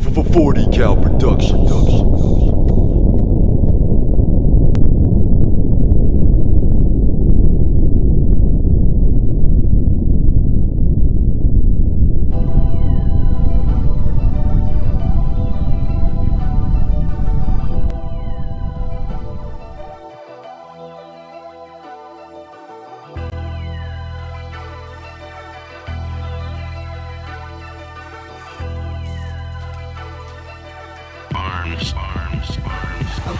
4D Cal production.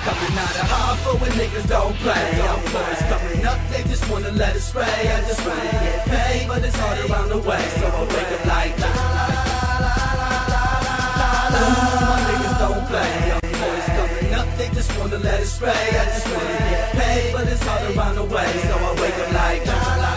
Coming out of Hartford when niggas don't play. I'm boys coming up, they just wanna let it spray. I just wanna get paid, but it's hard around the way. So I wake up like la. My niggas don't play. I'm boys coming up, they just wanna let it spray. I just wanna get paid, but it's hard around the way. So I wake up like la la la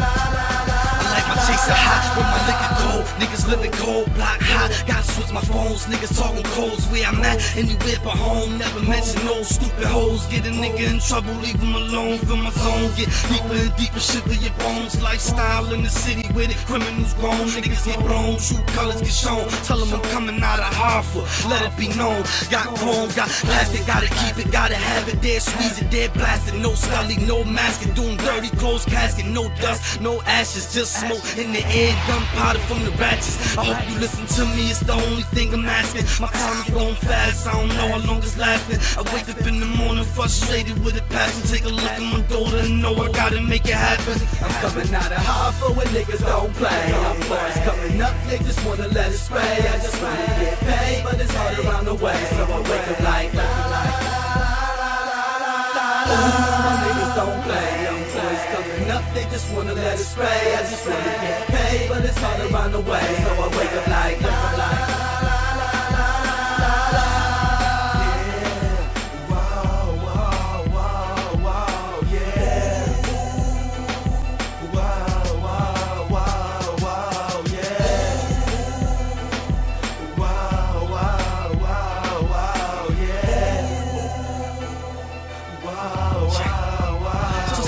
la la. I like my chaser hot with my liquor cold. Niggas living cold, block hot. Gotta switch my phones. Niggas talking codes. Where I'm at, anywhere but home. Never mention no stupid hoes. Get a nigga in trouble, leave him alone. Feel my zone. Get deeper and deeper, shit shiver your bones. Lifestyle in the city where the criminals grown. Niggas get blown, true colors get shown. Tell them I'm coming out of Hartford. Let it be known. Got chrome, got plastic, gotta keep it, gotta have it there. Squeeze it there, blast it. No scully, no mask. Doing dirty clothes, casket, no dust, no ashes, just smoke in the air. Gunpowder from the ratchets. I hope you listen to me, it's the only thing I'm asking. My time is going fast, I don't know how long it's lasting. I wake up in the morning frustrated with a passion. Take a look at my daughter and know I gotta make it happen. I'm coming out of Hartford when niggas don't play. I'm boys coming up, they just wanna let it spray. I just wanna get paid, but it's hard around the way. So I wake up like la la la la la. My niggas don't play. I'm boys coming up, they just wanna let it spray. I just wanna get paid, the way.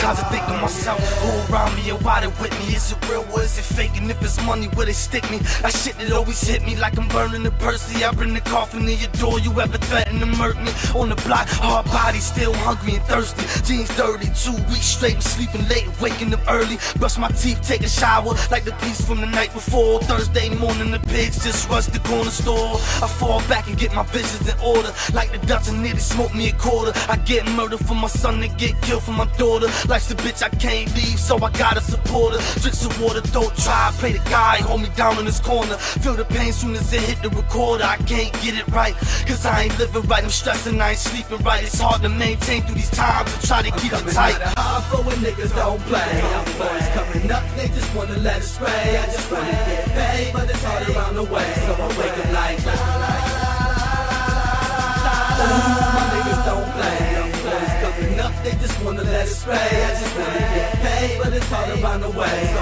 Sometimes I think to myself, who around me and why they with me? Is it real or is it fake? And if it's money, where they stick me? That shit that always hit me like I'm burning the Percy. I bring the coffin in your door. You ever threaten to murder me? On the block, hard body, still hungry and thirsty. Jeans dirty, two weeks straight, I'm sleeping late, waking up early. Brush my teeth, take a shower like the piece from the night before. Thursday morning, the pigs just rush the corner store. I fall back and get my visions in order. Like the Dutch and nearly smoke me a quarter. I get murdered for my son and get killed for my daughter. Life's the bitch I can't leave, so I gotta support her. Drink some water, don't try. Pray to God, hold me down in this corner. Feel the pain soon as it hit the recorder. I can't get it right, cause I ain't living right. I'm stressing, I ain't sleeping right. It's hard to maintain through these times. I try to keep it tight. for when niggas don't play. I'm boys coming up, they just wanna let it spray. I just wanna get paid, but it's hard around the way. So I wake up like. My niggas don't play. I'm boys coming up, they just wanna let it spray away.